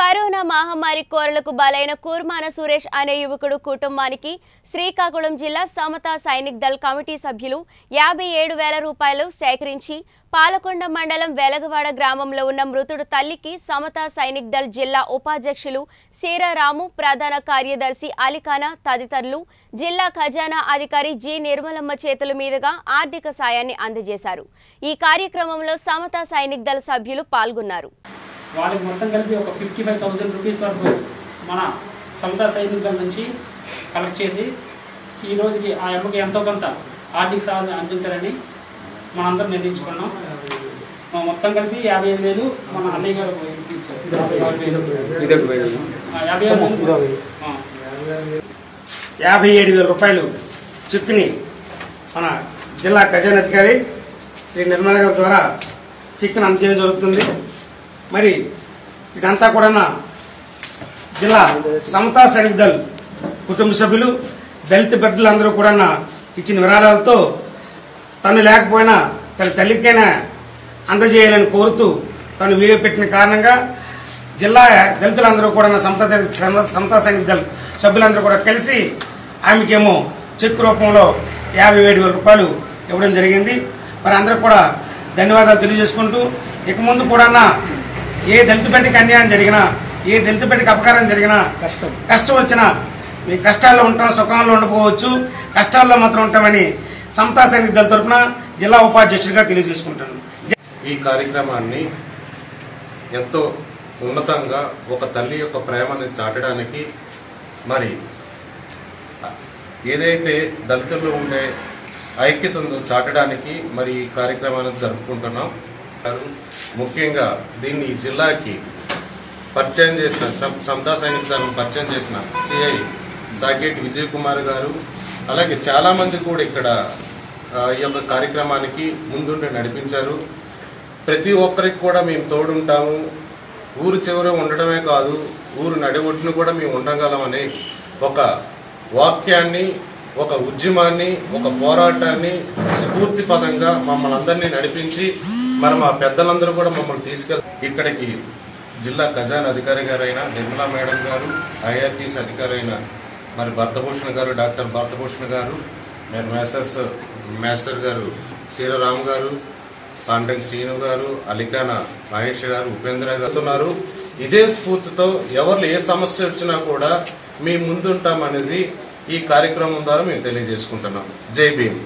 Corona మహమ్మారి కోరలకు బలైన కూర్మాన సురేష్ అనే యువకుడు కుటుంబానికి శ్రీకాకుళం జిల్లా సమతా సైనిక్ దళ్ కమిటీ సభ్యులు యాభై ఏడు వేల రూపాయలు సేకరించి పాలకొండ మండలం వెలగవాడ గ్రామంలో ఉన్న మృతుడు తల్లికి సమతా సైనిక్ దళ్ జిల్లా ఉపాధ్యక్షులు సీరారాము ప్రధాన కార్యదర్శి అలిఖానా తదితరులు జిల్లా ఖజానా అధికారి జి నిర్మలమ్మ చేతుల మీదుగా ఆర్థిక సాయాన్ని అందజేశారు. ఈ కార్యక్రమంలో సమతా సైనిక్ దళ సభ్యులు పాల్గొన్నారు. వాళ్ళకి మొత్తం కలిపి ఒక ఫిఫ్టీ ఫైవ్ థౌసండ్ రూపీస్ వరకు మన సమతా సైనికుల నుంచి కలెక్ట్ చేసి ఈ రోజుకి ఆ అమ్మకి ఎంతో కొంత ఆర్థిక సహాయం అందించాలని మనందరం నిర్ణయించుకున్నాం. మొత్తం కలిపి యాభై ఐదు వేలు మన అన్నయ్య గారు. యాభై ఏడు వేల. రూపాయలు చెక్కుని మన జిల్లా ఖజానా అధికారి శ్రీ నిర్మల గారి ద్వారా చెక్కును అందజేయడం జరుగుతుంది. మరి ఇదంతా కూడా జిల్లా సమతా సైనిక్ దళ్ కుటుంబ సభ్యులు దళిత బిడ్డలందరూ కూడా ఇచ్చిన విరాళాలతో తను లేకపోయినా తన తల్లికైనా అందజేయాలని కోరుతూ తను వీడియో పెట్టిన కారణంగా జిల్లా దళితులందరూ కూడా సమతా సమతా సైనిక దళ సభ్యులందరూ కూడా కలిసి ఆమెకేమో చెక్ రూపంలో యాభై ఏడు వేల రూపాయలు ఇవ్వడం జరిగింది. మరి అందరూ కూడా ధన్యవాదాలు తెలియజేసుకుంటూ ఇక ముందు కూడా ఏ దళిత బిడ్డకి అన్యాయం జరిగినా ఏ దళిత బిడ్డకి అపకారం జరిగినా కష్టం. కష్టం వచ్చినా మీ కష్టాల్లో ఉంటాం సుఖంలో ఉండకపోవచ్చు కష్టాల్లో మాత్రం ఉంటామని సమతా సైనిక దళ తరపున జిల్లా ఉపాధ్యక్షుడిగా తెలియజేసుకుంటాను ఈ కార్యక్రమాన్ని ఎంతో ఉన్నతంగా ఒక తల్లి యొక్క ప్రేమని చాటడానికి మరి ఏదైతే దళితుల్లో ఉండే ఐక్యత ఉందో చాటడానికి మరి ఈ కార్యక్రమాన్ని జరుపుకుంటున్నాం. ముఖ్యంగా దీన్ని ఈ జిల్లాకి పరిచయం చేసిన సం- సైనిక దళం పరిచయం చేసిన సిఐ సాకేటి విజయ్ కుమార్ గారు అలాగే చాలామంది కూడా ఇక్కడ ఈ యొక్క కార్యక్రమానికి ముందుండి నడిపించారు. ప్రతి ఒక్కరికి కూడా మేము తోడుంటాము. ఊరు చివర ఉండడమే కాదు ఊరు నడిబొట్టును కూడా మేము ఉండగలమని ఒక వాక్యాన్ని ఒక ఉద్యమాన్ని ఒక పోరాటాన్ని స్ఫూర్తి పదంగా మమ్మల్ని అందరినీ నడిపించి మరి మా పెద్దలందరూ కూడా మమ్మల్ని తీసుకెళ్ ఇక్కడికి జిల్లా ఖజానా అధికారి గారైన నిర్మలా మేడం గారు ఐఆర్టీసీ అధికారి అయిన మరి భరతభూషణ్ గారు డాక్టర్ భరతభూషణ్ గారు మరి మేసర్స్ మాస్టర్ గారు శ్రీరామ్ గారు కాంటెంట్ శ్రీను గారు అలికాన మహేష్ గారు ఉపేంద్ర గారు ఉన్నారు. ఇదే స్ఫూర్తితో ఎవరు ఏ సమస్య వచ్చినా కూడా మీ ముందుంటామనేది ఈ కార్యక్రమం ద్వారా మేము తెలియజేసుకుంటున్నాం. జై భీమ్.